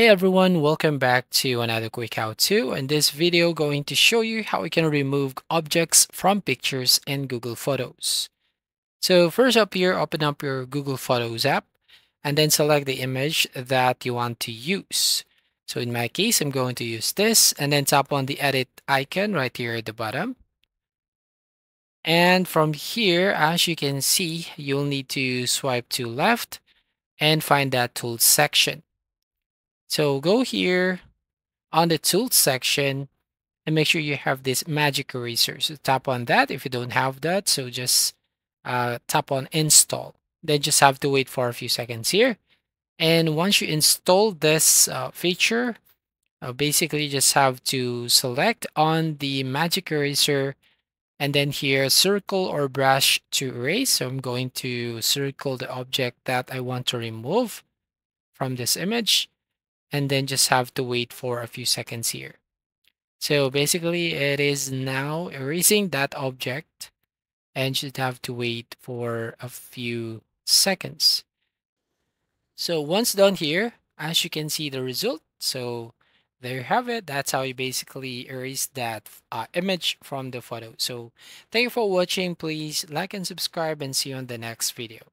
Hey everyone, welcome back to another quick how-to. In this video, going to show you how we can remove objects from pictures in Google Photos. So first up here, open up your Google Photos app and then select the image that you want to use. So in my case, I'm going to use this and then tap on the edit icon right here at the bottom. And from here, as you can see, you'll need to swipe to left and find that tools section. So go here on the tools section and make sure you have this magic eraser. So tap on that if you don't have that. So just uh, tap on install. Then just have to wait for a few seconds here. And once you install this uh, feature, uh, basically just have to select on the magic eraser and then here circle or brush to erase. So I'm going to circle the object that I want to remove from this image and then just have to wait for a few seconds here. So basically it is now erasing that object and should have to wait for a few seconds. So once done here, as you can see the result, so there you have it. That's how you basically erase that uh, image from the photo. So thank you for watching. Please like and subscribe and see you on the next video.